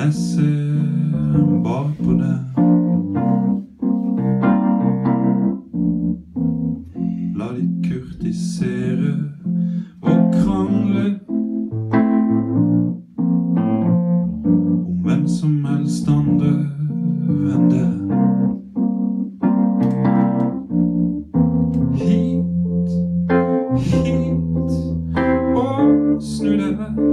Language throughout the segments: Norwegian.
Jeg ser bare på deg. La de kurtisere og krangle om hvem som helst andre enn deg. Hit, hit og snu deg.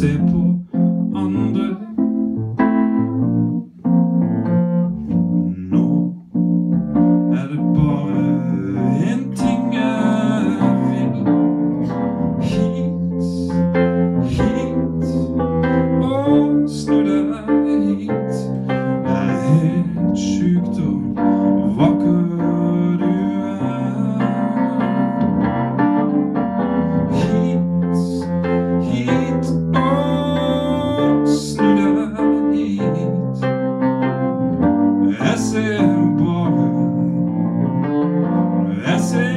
c'est blessed.